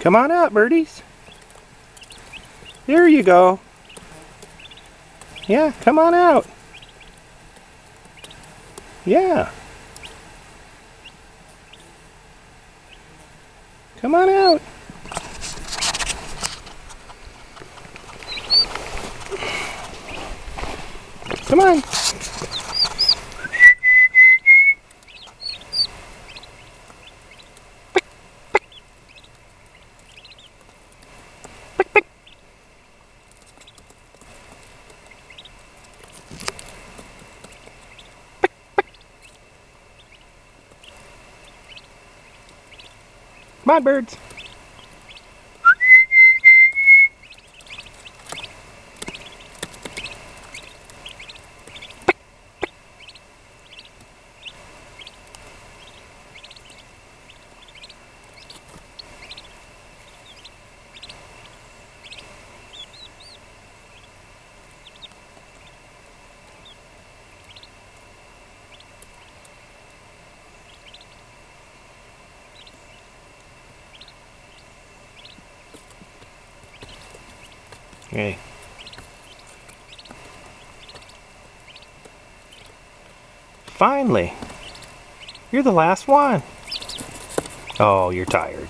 Come on out, birdies. There you go. Yeah, come on out. Yeah. Come on out. Come on. On, birds. Hey. Finally. You're the last one. Oh, you're tired.